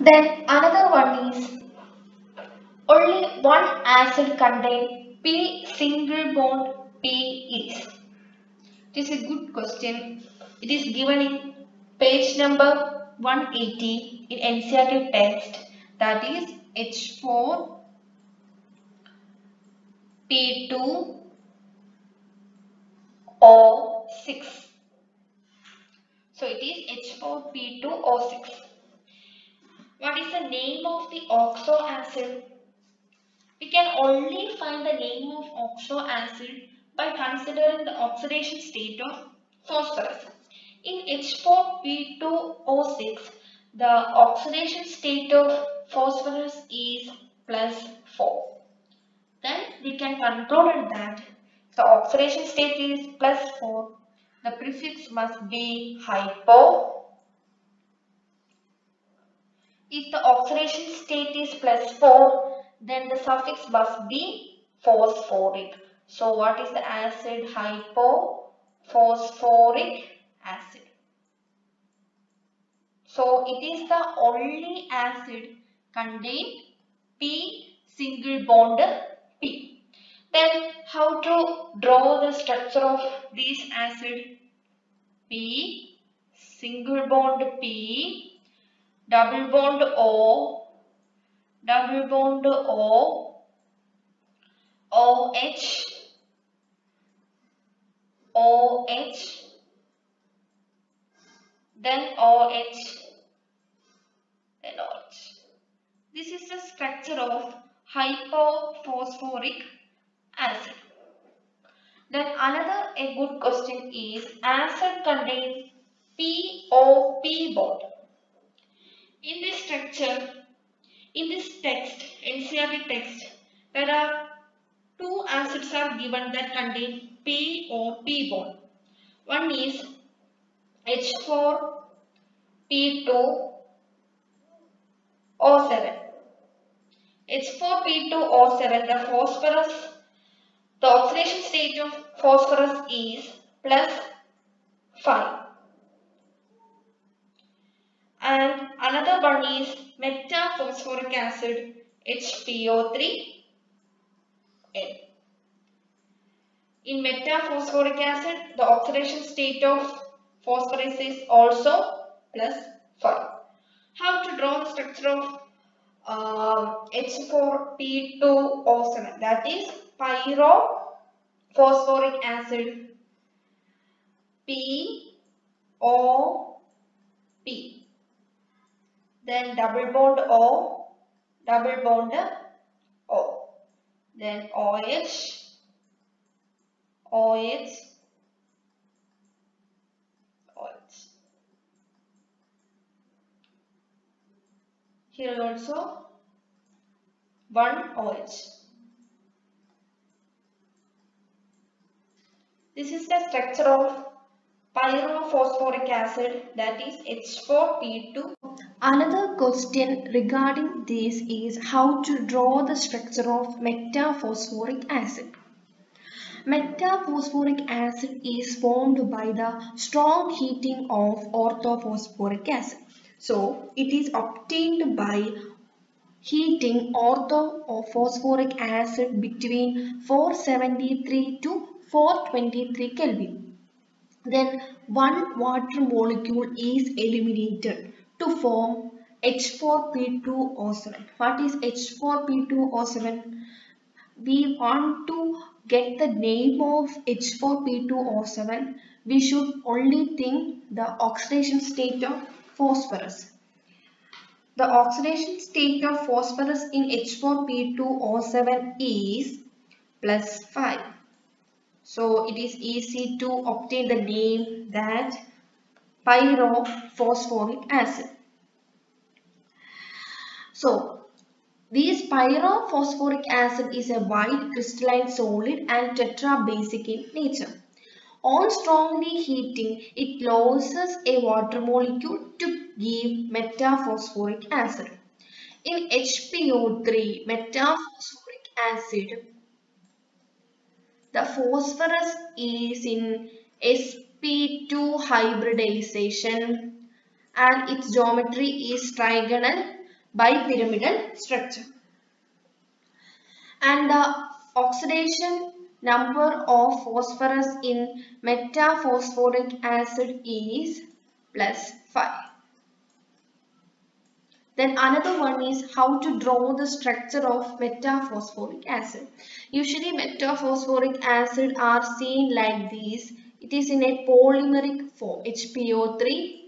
Then another one is only one acid contain P single bond P is. It is a good question. It is given in page number 180 in NCERT text that is H4 P2 O6. So it is H4P2O6. What is the name of the oxo acid? We can only find the name of oxo acid by considering the oxidation state of phosphorus. In H4P2O6, the oxidation state of phosphorus is plus 4. Then we can conclude that the oxidation state is plus 4. The prefix must be hypo. If the oxidation state is plus 4, then the suffix must be phosphoric. So what is the acid? Hypophosphoric acid. So it is the only acid contain P single bond P. Then how to draw the structure of this acid? P single bond P double bond O double bond O OH OH then OH then OH. This is the structure of hypophosphoric acid. Then another a good question is acid contains POP bond. In this structure, in this text, NCERT text, there are two acids are given that contain POP bond. One is H4P2O7. H4P2O7, the phosphorus, the oxidation state of phosphorus is plus 5. And another one is metaphosphoric acid HPO3N. In metaphosphoric acid, the oxidation state of phosphorus is also plus 5. How to draw the structure of uh, H4P2O7 that is pyrophosphoric acid P O P then double bond O. Double bond O. Then OH OH OH here also one OH this is the structure of pyrophosphoric acid that is H4P2 Another question regarding this is how to draw the structure of metaphosphoric acid. Metaphosphoric acid is formed by the strong heating of orthophosphoric acid. So, it is obtained by heating orthophosphoric acid between 473 to 423 Kelvin. Then one water molecule is eliminated to form H4P2O7. What is H4P2O7? We want to get the name of H4P2O7. We should only think the oxidation state of phosphorus. The oxidation state of phosphorus in H4P2O7 is plus 5. So it is easy to obtain the name that pyrophosphoric acid. So, this pyrophosphoric acid is a white crystalline solid and tetrabasic in nature. On strongly heating, it loses a water molecule to give metaphosphoric acid. In HPO3, metaphosphoric acid, the phosphorus is in sp2 hybridization and its geometry is trigonal bipyramidal structure. And the oxidation number of phosphorus in metaphosphoric acid is plus 5. Then another one is how to draw the structure of metaphosphoric acid. Usually metaphosphoric acid are seen like this. It is in a polymeric form HPO3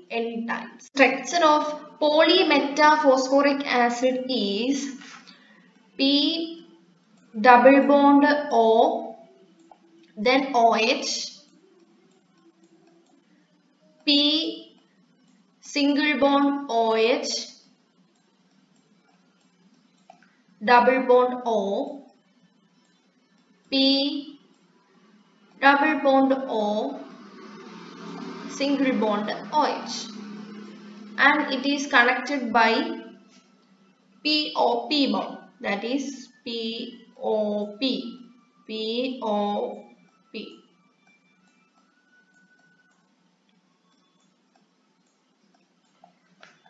n times. Structure of polymetaphosphoric acid is P double bond O then OH P single bond OH double bond O P double bond O single bond OH and it is connected by POP bond. That is POP POP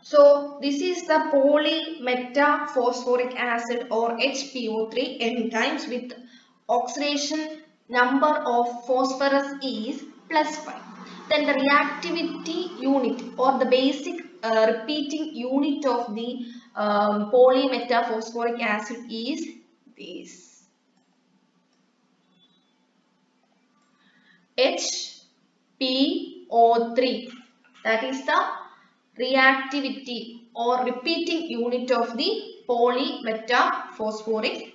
So this is the polymetaphosphoric acid or HPO3 n times with oxidation number of phosphorus is plus 5. Then the reactivity unit or the basic uh, repeating unit of the um, polymetaphosphoric acid is this. HPO3 that is the reactivity or repeating unit of the polymetaphosphoric